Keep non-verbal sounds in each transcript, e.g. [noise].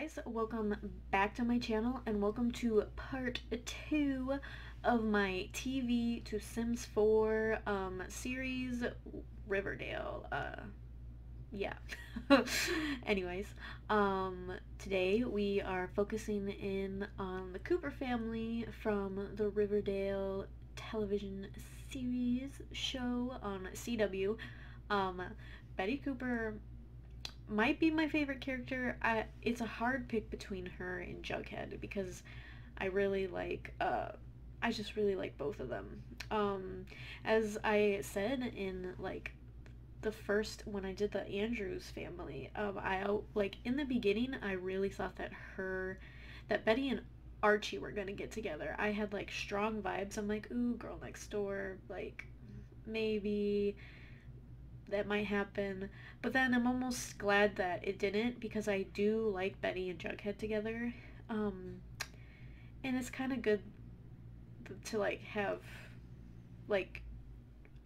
guys, welcome back to my channel and welcome to part 2 of my TV to Sims 4 um, series Riverdale. Uh, yeah. [laughs] Anyways, um, today we are focusing in on the Cooper family from the Riverdale television series show on CW. Um, Betty Cooper might be my favorite character. I, it's a hard pick between her and Jughead because I really like, uh, I just really like both of them. Um, as I said in like the first when I did the Andrews family, um, I like in the beginning I really thought that her, that Betty and Archie were gonna get together. I had like strong vibes. I'm like, ooh, girl next door, like maybe that might happen. But then I'm almost glad that it didn't because I do like Betty and Jughead together. Um, and it's kind of good to like have like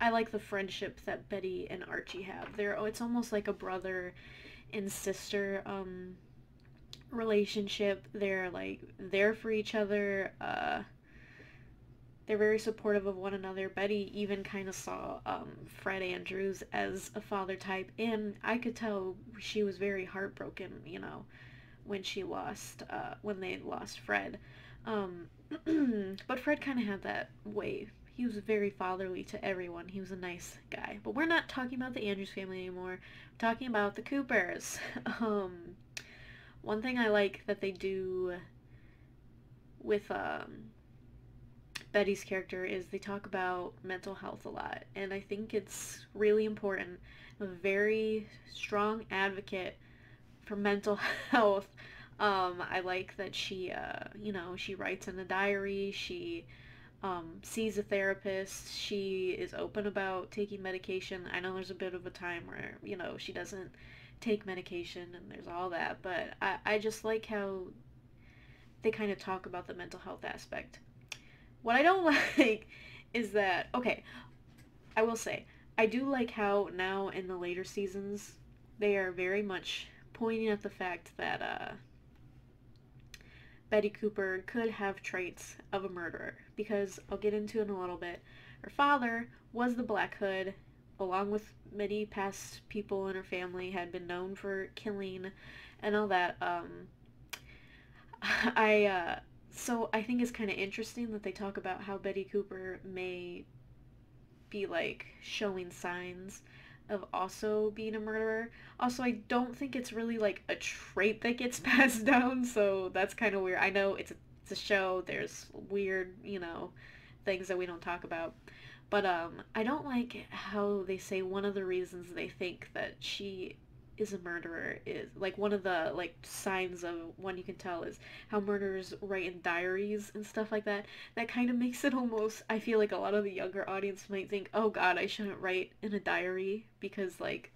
I like the friendship that Betty and Archie have. They're oh, it's almost like a brother and sister um relationship. They're like there for each other. Uh they're very supportive of one another. Betty even kind of saw um, Fred Andrews as a father type, and I could tell she was very heartbroken, you know, when she lost, uh, when they lost Fred. Um, [clears throat] but Fred kind of had that way. He was very fatherly to everyone. He was a nice guy. But we're not talking about the Andrews family anymore. We're talking about the Coopers. [laughs] um, one thing I like that they do with um, Betty's character is they talk about mental health a lot, and I think it's really important. I'm a very strong advocate for mental [laughs] health. Um, I like that she, uh, you know, she writes in a diary. She um, sees a therapist. She is open about taking medication. I know there's a bit of a time where you know she doesn't take medication, and there's all that. But I, I just like how they kind of talk about the mental health aspect. What I don't [laughs] like is that, okay, I will say, I do like how now in the later seasons, they are very much pointing at the fact that uh, Betty Cooper could have traits of a murderer. Because I'll get into it in a little bit. Her father was the Black Hood, along with many past people in her family, had been known for killing and all that. Um, [laughs] I, uh, so I think it's kind of interesting that they talk about how Betty Cooper may be like showing signs of also being a murderer. Also, I don't think it's really like a trait that gets [laughs] passed down, so that's kind of weird. I know it's a, it's a show, there's weird, you know, things that we don't talk about. But um I don't like how they say one of the reasons they think that she is a murderer is like one of the like signs of one you can tell is how murderers write in diaries and stuff like that. That kind of makes it almost i feel like a lot of the younger audience might think oh god i shouldn't write in a diary because like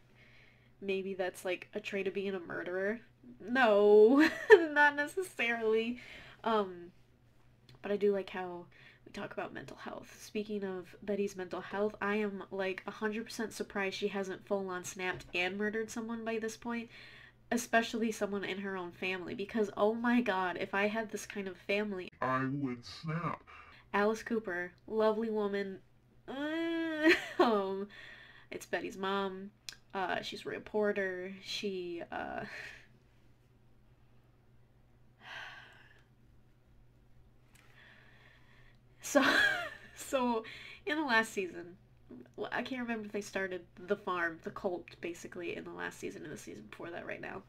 maybe that's like a trait of being a murderer. No [laughs] not necessarily. Um but i do like how talk about mental health. Speaking of Betty's mental health, I am like 100% surprised she hasn't full on snapped and murdered someone by this point, especially someone in her own family, because oh my god, if I had this kind of family, I would snap. Alice Cooper, lovely woman, uh, [laughs] um, it's Betty's mom, uh, she's a reporter, she, uh, [laughs] So, [laughs] so in the last season, I can't remember if they started the farm, the cult, basically, in the last season or the season before that right now.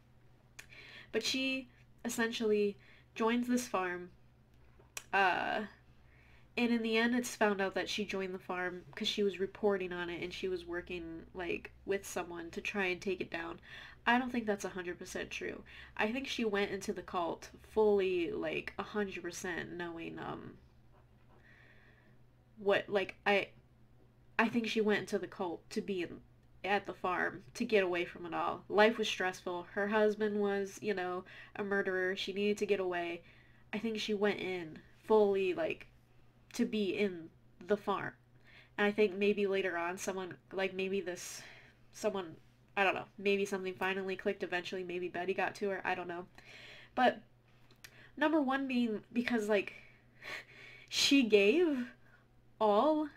But she essentially joins this farm, uh, and in the end it's found out that she joined the farm because she was reporting on it and she was working, like, with someone to try and take it down. I don't think that's 100% true. I think she went into the cult fully, like, 100% knowing, um, what like I I think she went into the cult to be in, at the farm to get away from it all. Life was stressful. Her husband was, you know, a murderer. She needed to get away. I think she went in fully like to be in the farm. And I think maybe later on someone like maybe this someone I don't know, maybe something finally clicked eventually, maybe Betty got to her, I don't know. But number one being because like [laughs] she gave all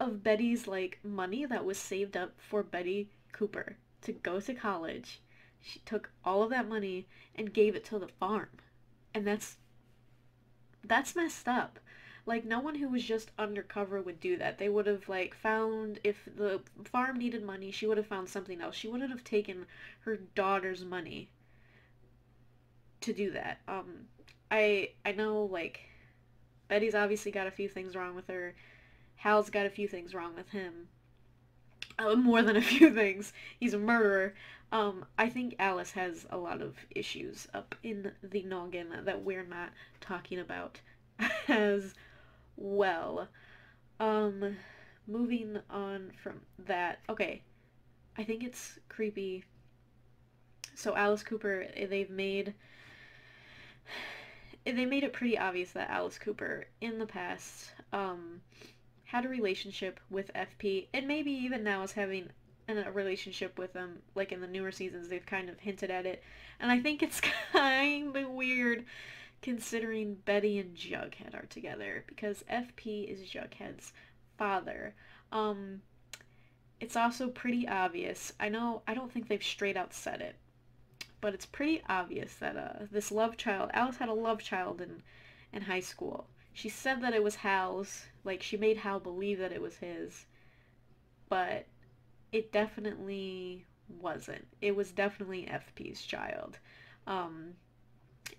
of Betty's like money that was saved up for Betty Cooper to go to college. She took all of that money and gave it to the farm. And that's that's messed up. Like no one who was just undercover would do that. They would have like found if the farm needed money, she would have found something else. She wouldn't have taken her daughter's money to do that. Um I I know like Betty's obviously got a few things wrong with her. Hal's got a few things wrong with him. Uh, more than a [laughs] few things. He's a murderer. Um, I think Alice has a lot of issues up in the noggin that we're not talking about [laughs] as well. Um, moving on from that. Okay, I think it's creepy. So Alice Cooper, they've made [sighs] they made it pretty obvious that Alice Cooper in the past um, had a relationship with FP, and maybe even now is having a relationship with them. Like in the newer seasons, they've kind of hinted at it, and I think it's [laughs] kind of weird considering Betty and Jughead are together because FP is Jughead's father. Um, it's also pretty obvious. I know I don't think they've straight out said it, but it's pretty obvious that uh, this love child, Alice had a love child in, in high school. She said that it was Hal's, like she made Hal believe that it was his, but it definitely wasn't. It was definitely FP's child. Um,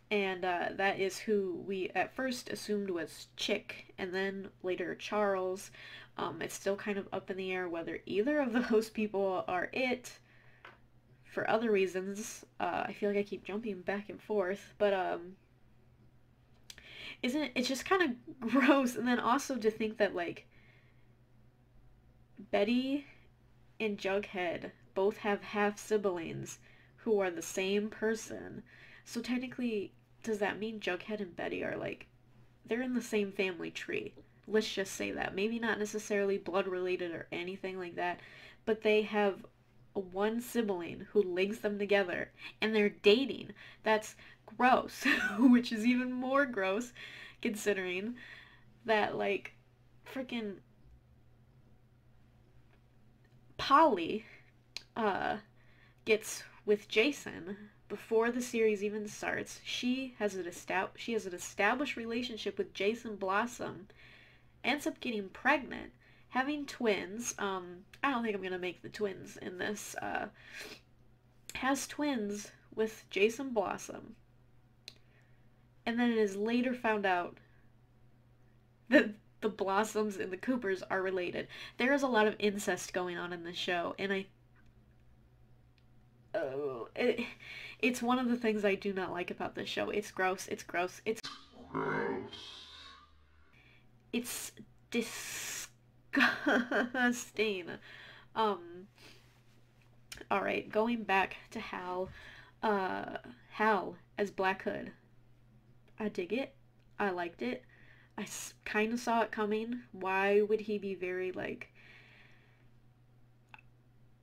and uh, that is who we at first assumed was Chick, and then later Charles. Um, it's still kind of up in the air whether either of [laughs] those people are it for other reasons. Uh, I feel like I keep jumping back and forth, but um, isn't it? It's just kind of [laughs] gross, and then also to think that like Betty and Jughead both have half siblings who are the same person. So technically, does that mean Jughead and Betty are like they're in the same family tree? Let's just say that. Maybe not necessarily blood related or anything like that, but they have one sibling who links them together and they're dating. That's gross, [laughs] which is even more gross considering that like freaking Polly uh gets with Jason before the series even starts. She has an estab- she has an established relationship with Jason Blossom, ends up getting pregnant having twins, um, I don't think I'm gonna make the twins in this, uh, has twins with Jason Blossom. And then it is later found out that the Blossoms and the Coopers are related. There is a lot of incest going on in this show, and I oh, it, it's one of the things I do not like about this show. It's gross. It's gross. It's gross. It's dis disgusting. Um, alright, going back to Hal. Uh, Hal as Black Hood. I dig it. I liked it. I kind of saw it coming. Why would he be very, like...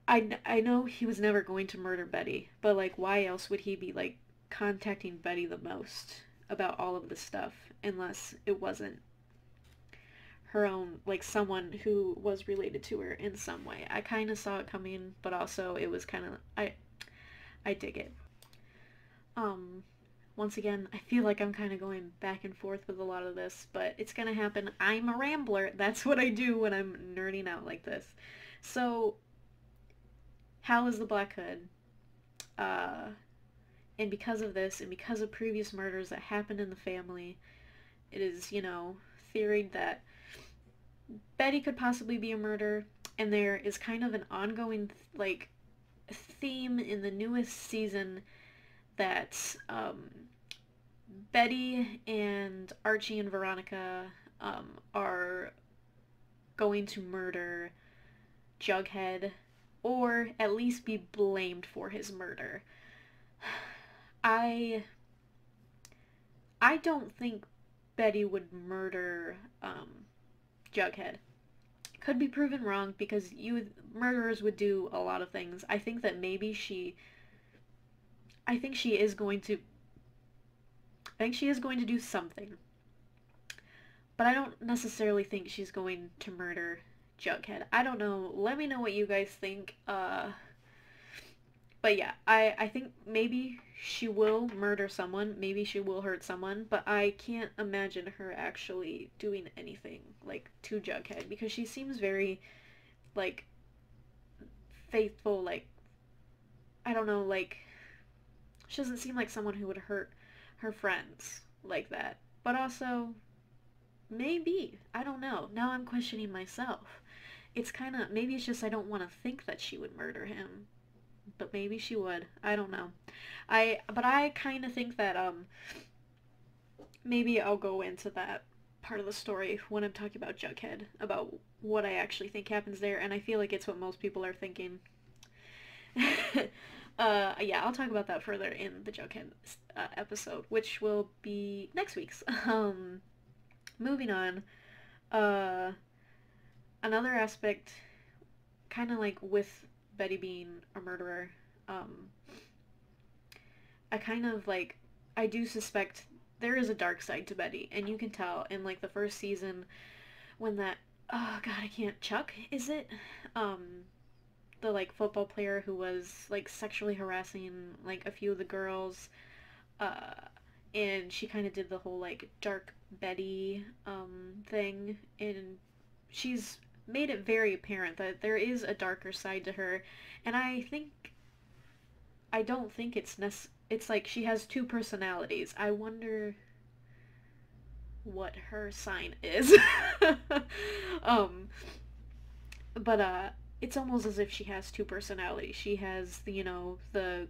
I, I know he was never going to murder Betty, but, like, why else would he be, like, contacting Betty the most about all of this stuff unless it wasn't her own like someone who was related to her in some way. I kind of saw it coming, but also it was kind of I I dig it. Um once again, I feel like I'm kind of going back and forth with a lot of this, but it's going to happen. I'm a rambler. [laughs] That's what I do when I'm nerding out like this. So Hal is the Black Hood. Uh and because of this and because of previous murders that happened in the family, it is, you know, theoried that Betty could possibly be a murder, and there is kind of an ongoing like theme in the newest season that um, Betty and Archie and Veronica um, are going to murder Jughead or at least be blamed for his murder. I I don't think Betty would murder um, Jughead. Could be proven wrong because you murderers would do a lot of things. I think that maybe she I think she is going to I think she is going to do something. But I don't necessarily think she's going to murder Jughead. I don't know. Let me know what you guys think. Uh, but yeah, I, I think maybe she will murder someone. Maybe she will hurt someone. But I can't imagine her actually doing anything, like, to Jughead. Because she seems very, like, faithful, like, I don't know, like, she doesn't seem like someone who would hurt her friends like that. But also, maybe. I don't know. Now I'm questioning myself. It's kind of, maybe it's just I don't want to think that she would murder him but maybe she would. I don't know. I but I kind of think that um maybe I'll go into that part of the story when I'm talking about Jughead about what I actually think happens there and I feel like it's what most people are thinking. [laughs] uh yeah, I'll talk about that further in the Jughead uh, episode, which will be next week's. [laughs] Um moving on. Uh another aspect kind of like with Betty being a murderer, um, I kind of like, I do suspect there is a dark side to Betty, and you can tell in like the first season when that, oh god, I can't, Chuck, is it? Um, the like football player who was like sexually harassing like a few of the girls, uh, and she kind of did the whole like dark Betty um thing, and she's made it very apparent that there is a darker side to her, and I think I don't think it's nec- it's like she has two personalities. I wonder what her sign is. [laughs] um but uh it's almost as if she has two personalities. She has you know, the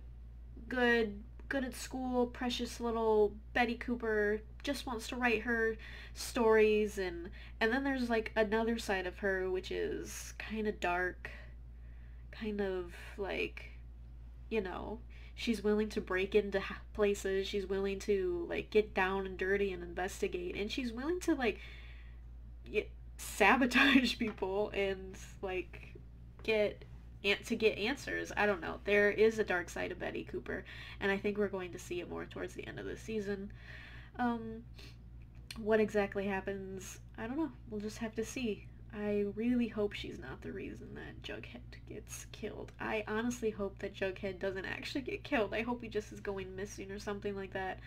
good good at school, precious little Betty Cooper just wants to write her stories and and then there's like another side of her which is kind of dark, kind of like you know, she's willing to break into places, she's willing to like get down and dirty and investigate and she's willing to like get, sabotage [laughs] people and like get to get answers. I don't know. There is a dark side of Betty Cooper, and I think we're going to see it more towards the end of the season. Um, what exactly happens, I don't know. We'll just have to see. I really hope she's not the reason that Jughead gets killed. I honestly hope that Jughead doesn't actually get killed. I hope he just is going missing or something like that.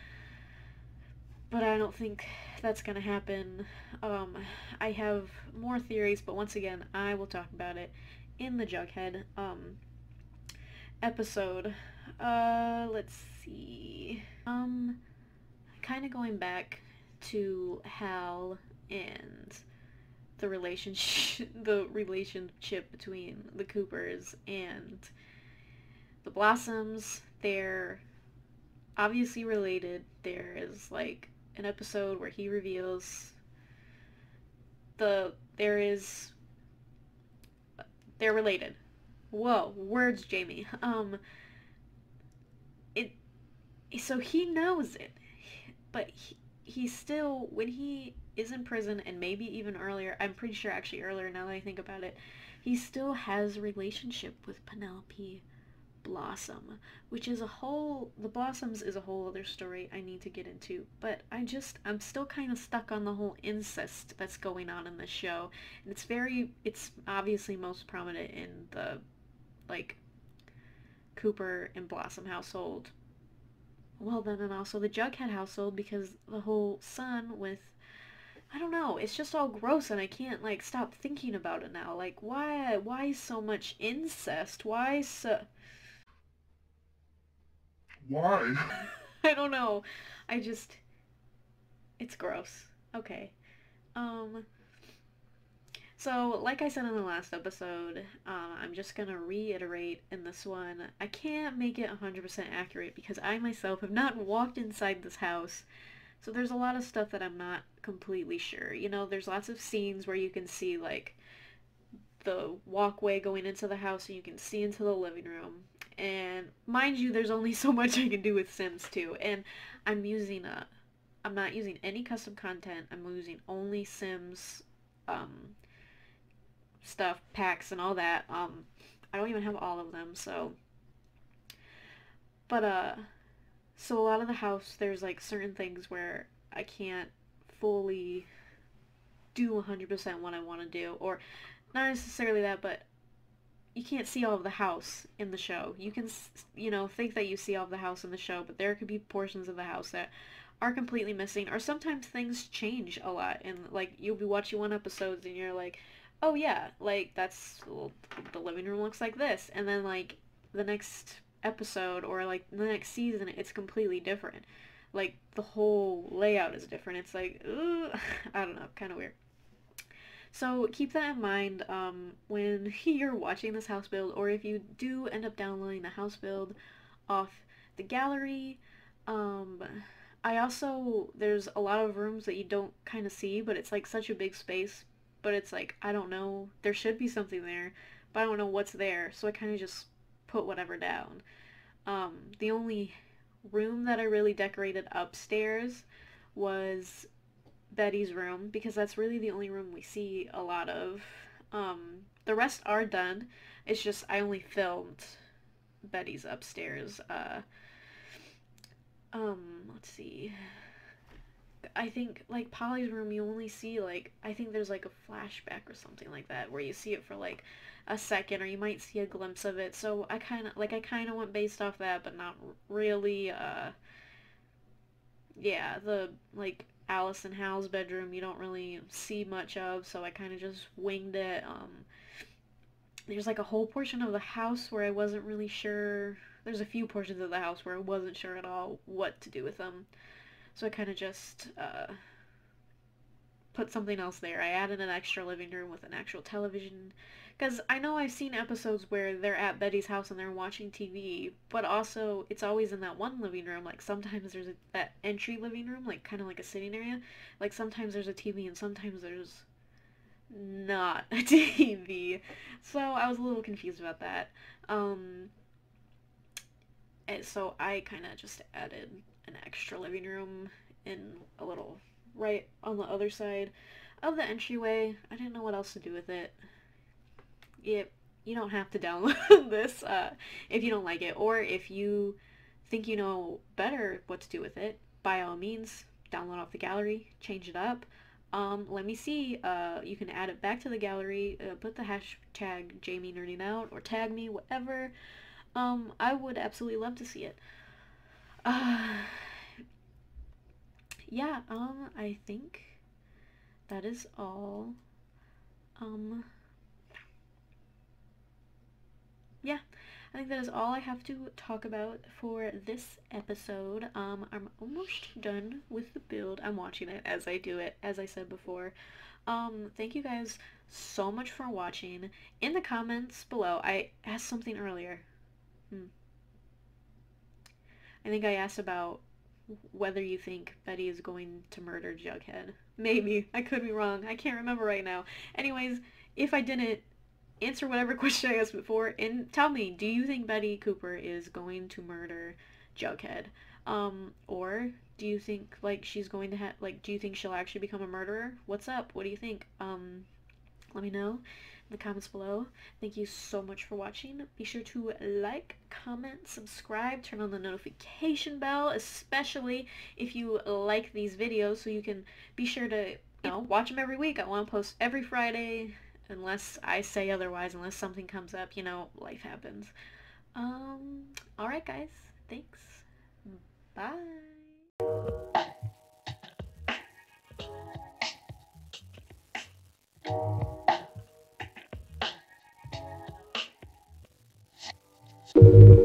But I don't think that's gonna happen. Um, I have more theories, but once again, I will talk about it in the Jughead um, episode. Uh, let's see. Um, kind of going back to Hal and the relationship, [laughs] the relationship between the Coopers and the Blossoms. They're obviously related. There is like an episode where he reveals the there is they're related. Whoa, words, Jamie. Um, it, so he knows it, but he, he still, when he is in prison and maybe even earlier, I'm pretty sure actually earlier now that I think about it, he still has relationship with Penelope Blossom, which is a whole, the Blossoms is a whole other story I need to get into, but I just, I'm still kind of stuck on the whole incest that's going on in this show, and it's very, it's obviously most prominent in the, like, Cooper and Blossom household. Well then, and also the Jughead household, because the whole son with I don't know. It's just all gross, and I can't like stop thinking about it now. Like, why? Why so much incest? Why so? Why? [laughs] I don't know. I just it's gross. Okay. Um so, like I said in the last episode, uh, I'm just gonna reiterate in this one. I can't make it 100% accurate because I myself have not walked inside this house. So there's a lot of stuff that I'm not completely sure. You know, there's lots of scenes where you can see like the walkway going into the house and you can see into the living room and mind you, there's only [laughs] so much I can do with Sims 2. And I'm using a, I'm not using any custom content. I'm using only Sims, um, stuff, packs, and all that. Um, I don't even have all of them, so. But, uh, so a lot of the house there's like certain things where I can't fully do 100% what I want to do or not necessarily that but you can't see all of the house in the show. You can you know think that you see all of the house in the show, but there could be portions of the house that are completely missing or sometimes things change a lot and like you'll be watching one episode and you're like, "Oh yeah, like that's well, the living room looks like this." And then like the next episode or like the next season it's completely different. Like the whole layout is different. It's like, ugh, [laughs] I don't know, kind of weird. So keep that in mind um, when [laughs] you're watching this house build or if you do end up downloading the house build off the gallery. Um, I also, there's a lot of rooms that you don't kind of see, but it's like such a big space. But it's like, I don't know, there should be something there, but I don't know what's there. So I kind of just put whatever down. Um, the only room that I really decorated upstairs was Betty's room because that's really the only room we see a lot of. Um, the rest are done. It's just I only filmed Betty's upstairs. Uh, um, let's see. I think like Polly's room you only see like I think there's like a flashback or something like that where you see it for like a second or you might see a glimpse of it. So I kind of like I kind of went based off that but not really uh yeah, the like Alice and Hal's bedroom you don't really see much of, so I kind of just winged it. Um there's like a whole portion of the house where I wasn't really sure. There's a few portions of the house where I wasn't sure at all what to do with them. So I kind of just uh, put something else there. I added an extra living room with an actual television. Because I know I've seen episodes where they're at Betty's house and they're watching TV, but also it's always in that one living room. Like sometimes there's a, that entry living room, like kind of like a sitting area. Like sometimes there's a TV and sometimes there's not [laughs] a TV. So I was a little confused about that. Um, and so I kind of just added an extra living room in a little right on the other side of the entryway. I didn't know what else to do with it. It, you don't have to download [laughs] this uh, if you don't like it, or if you think you know better what to do with it, by all means, download off the gallery, change it up. Um, let me see. Uh, you can add it back to the gallery, uh, put the hashtag Jamie Nerding Out, or tag me, whatever. Um, I would absolutely love to see it. Uh, yeah, um, I think that is all. Um, yeah, I think that is all I have to talk about for this episode. Um, I'm almost done with the build. I'm watching it as I do it, as I said before. Um, thank you guys so much for watching. In the comments below, I asked something earlier. Hmm. I think I asked about whether you think Betty is going to murder Jughead. Maybe. I could be wrong. I can't remember right now. Anyways, if I didn't, answer whatever [laughs] question I asked before and tell me, do you think Betty Cooper is going to murder Jughead? Um, or do you think, like, she's going to have, like, do you think she'll actually become a murderer? What's up? What do you think? Um, let me know in the comments below. Thank you so much for watching. Be sure to like, comment, subscribe, turn on the notification bell, especially if you like these videos so you can be sure to you know, watch them every week. I want to post every Friday unless I say otherwise, unless something comes up, you know, life happens. Um, all right, guys. Thanks. Bye. you